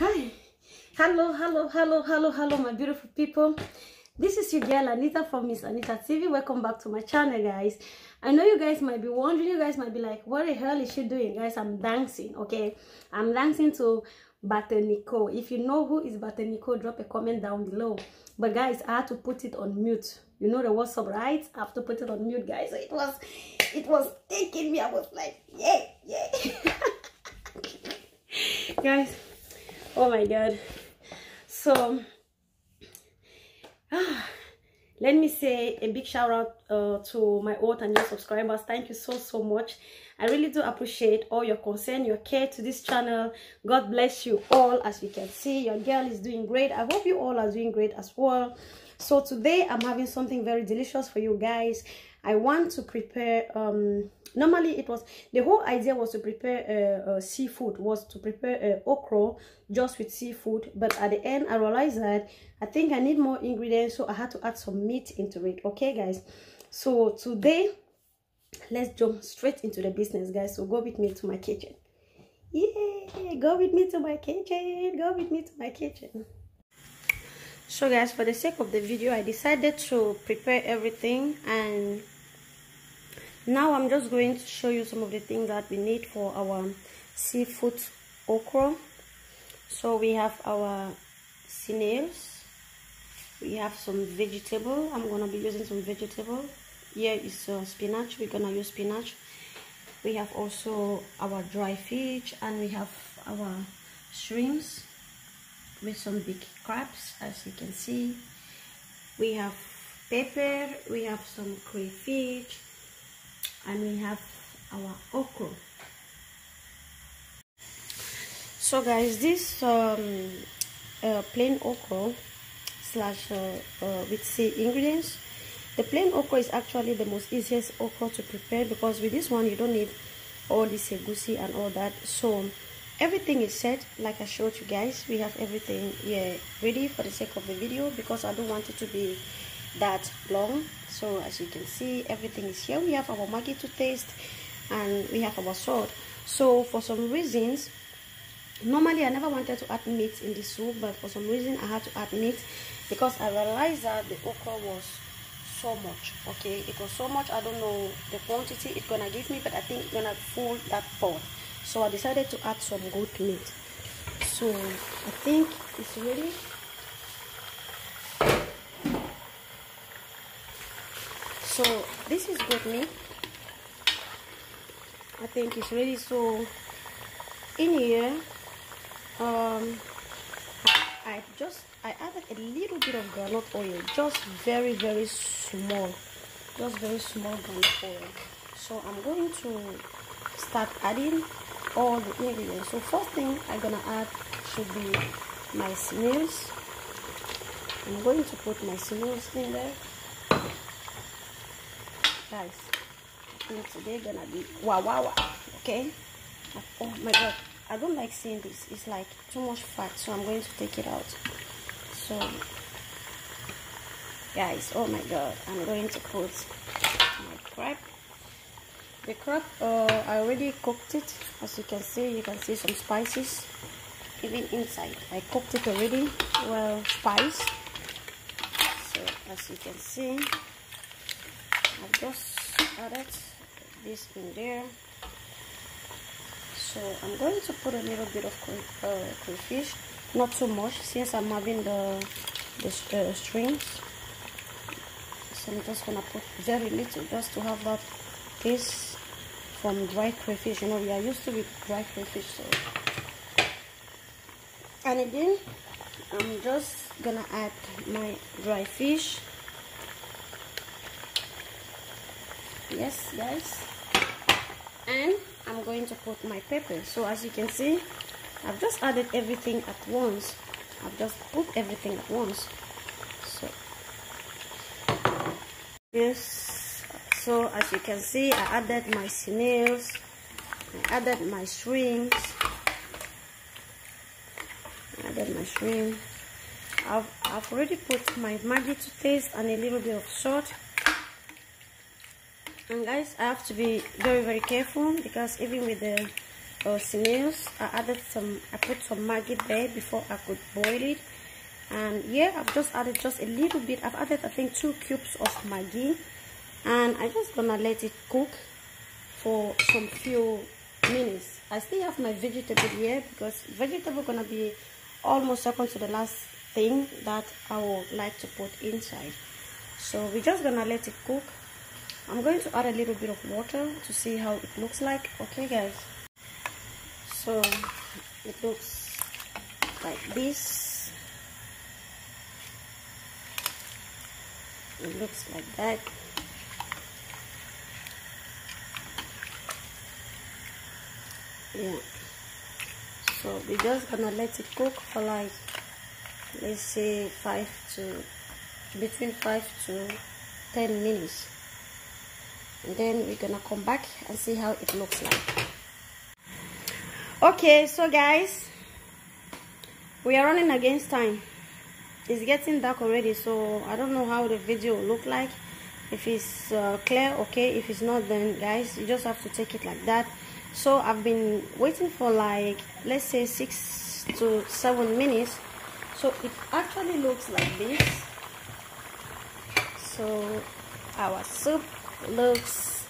Hi. Hello, hello, hello, hello, hello, my beautiful people. This is your girl Anita from Miss Anitambi TV. Welcome back to my channel, guys. I know you guys might be wondering, you guys might be like, what the hell is she doing? Guys, I'm dancing, okay? I'm dancing to Bateniko. If you know who is Bateniko, drop a comment down below. But guys, I had to put it on mute. You know the WhatsApp, right? I have to put it on mute, guys. So it was, it was taking me. I was like, yeah, yeah. guys, oh my God. So, ah, let me say a big shout out uh, to my old and new subscribers. Thank you so so much. I really do appreciate all your concern your care to this channel. God bless you all. As you can see your girl is doing great. I hope you all are doing great as well. So today i'm having something very delicious for you guys i want to prepare um normally it was the whole idea was to prepare uh, uh, seafood was to prepare uh, okra just with seafood. But at the end i realized that i think i need more ingredients so i had to add some meat into it. Okay guys? So today let's jump straight into the business guys. So go with me to my kitchen. Yeah go with me to my kitchen. Go with me to my kitchen. So guys for the sake of the video i decided to prepare everything and now i'm just going to show you some of the things that we need for our seafood okra. So we have our snails. We have some vegetable. I'm gonna be using some vegetable. Here is uh, spinach. We're gonna use spinach. We have also our dry fish and we have our shrimps with some big crabs as you can see. We have pepper. We have some crayfish and we have our okra. So guys this um, uh, plain okra slash uh, uh, with sea ingredients. The plain okra is actually the most easiest okra to prepare because with this one you don't need all this egusi and all that. So everything is set. Like i showed you guys we have everything here ready for the sake of the video because i don't want it to be that long. So as you can see everything is here. We have our maggi to taste and we have our salt. So for some reasons normally i never wanted to add meat in the soup but for some reason i had to add meat because i realized that the okra was so much okay? It was so much i don't know the quantity it's gonna give me but i think it's gonna full that pot. So i decided to add some goat meat. So i think it's ready so this is goat meat i think it's ready so in here um i just i added a little bit of groundnut oil just very very small just very small groundnut oil. So i'm going to start adding all the ingredients. So first thing i'm gonna add should be my snails i'm going to put my snails in there guys I think today gonna be wow wow wow. Okay? Oh my god. I don't like seeing this. It's like too much fat so I'm going to take it out. So guys oh my god. I'm going to put my crab the crab uh, I already cooked it. As you can see you can see some spices even inside. I cooked it already. Well spice. So as you can see I've just added this in there. So I'm going to put a little bit of uh, crayfish. Not too much since I'm having the the uh, strings. So I'm just gonna put very little just to have that taste from dry crayfish. You know we are used to with dry crayfish so. And again I'm just gonna add my dry fish yes guys and I'm going to put my pepper. So as you can see I've just added everything at once. I've just put everything at once. So yes. So as you can see I added my snails. I added my shrimps. I added my shrimp. I've, I've already put my maggi to taste and a little bit of salt and guys i have to be very very careful because even with the uh, snails i added some i put some maggi there before i could boil it. And yeah i've just added just a little bit. I've added i think two cubes of maggi and i'm just gonna let it cook for some few minutes. I still have my vegetable here because vegetable gonna be almost second to the last thing that i would like to put inside. So we're just gonna let it cook i'm going to add a little bit of water to see how it looks like. Okay guys. So it looks like this. It looks like that. Yeah. So we're just gonna let it cook for like let's say five to between five to ten minutes and then we're gonna come back and see how it looks like. Okay so guys we are running against time. It's getting dark already so i don't know how the video will look like. If it's uh, clear okay. If it's not then guys you just have to take it like that. So i've been waiting for like let's say six to seven minutes. So it actually looks like this. So our soup looks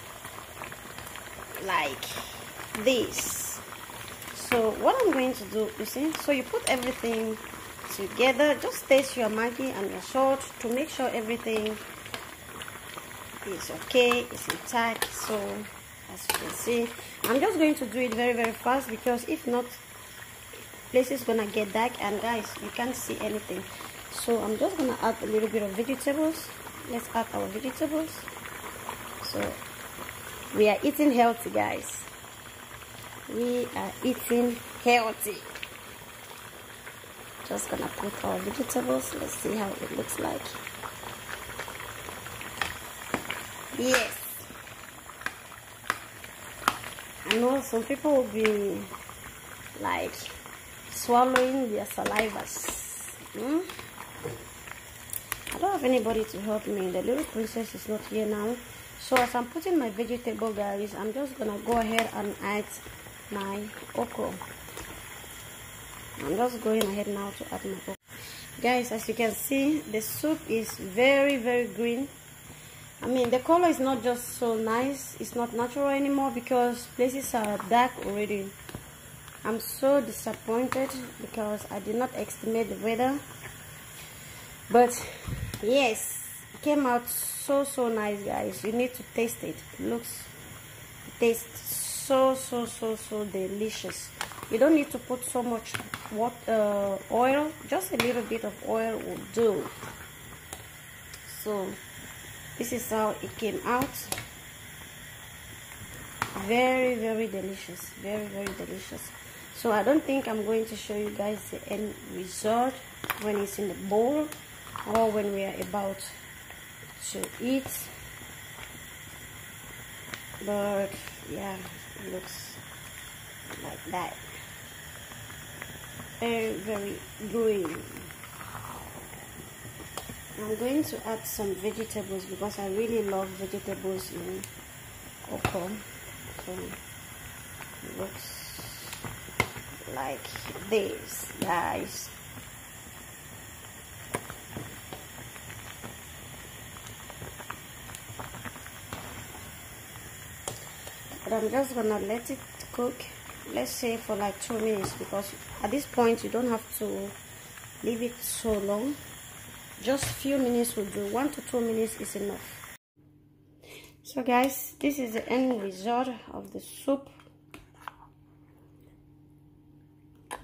like this. So what i'm going to do you see so you put everything together. Just taste your maggi and your salt to make sure everything is okay it's intact. So as you can see i'm just going to do it very very fast because if not place is gonna get dark and guys you can't see anything. So i'm just gonna add a little bit of vegetables. Let's add our vegetables so we are eating healthy guys we are eating healthy just gonna put our vegetables let's see how it looks like yes I know some people will be like swallowing their salivas. Hmm? I don't have anybody to help me. The little princess is not here now. So as I'm putting my vegetable guys, I'm just gonna go ahead and add my okra. I'm just going ahead now to add my okra. Guys, as you can see, the soup is very, very green. I mean, the color is not just so nice. It's not natural anymore because places are dark already. I'm so disappointed because I did not estimate the weather. But yes, came out so, so nice, guys. You need to taste it. It looks, it tastes so, so, so, so delicious. You don't need to put so much what uh, oil. Just a little bit of oil will do. So this is how it came out very very delicious very very delicious so I don't think I'm going to show you guys the end result when it's in the bowl or when we are about to eat but yeah it looks like that very very green I'm going to add some vegetables because I really love vegetables in okra. So it looks like this, guys. But I'm just gonna let it cook, let's say for like two minutes because at this point you don't have to leave it so long. Just few minutes will do. One to two minutes is enough. So guys this is the end result of the soup.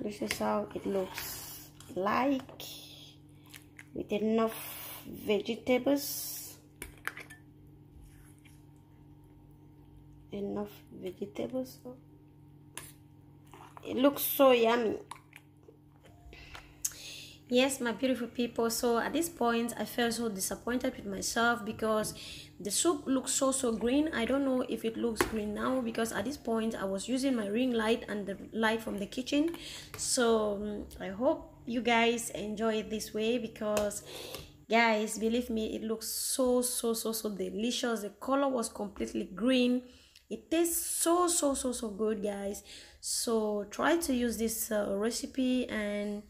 This is how it looks like with enough vegetables enough vegetables. It looks so yummy. Yes my beautiful people. So at this point i felt so disappointed with myself because the soup looks so so green. I don't know if it looks green now because at this point i was using my ring light and the light from the kitchen. So um, i hope you guys enjoy it this way because guys believe me it looks so so so so delicious. The color was completely green it tastes so so so so good guys. So try to use this uh, recipe and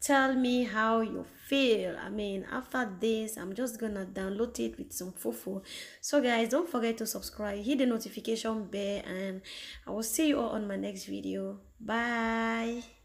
tell me how you feel. I mean after this i'm just gonna download it with some fufu. So guys don't forget to subscribe hit the notification bell and i will see you all on my next video. Bye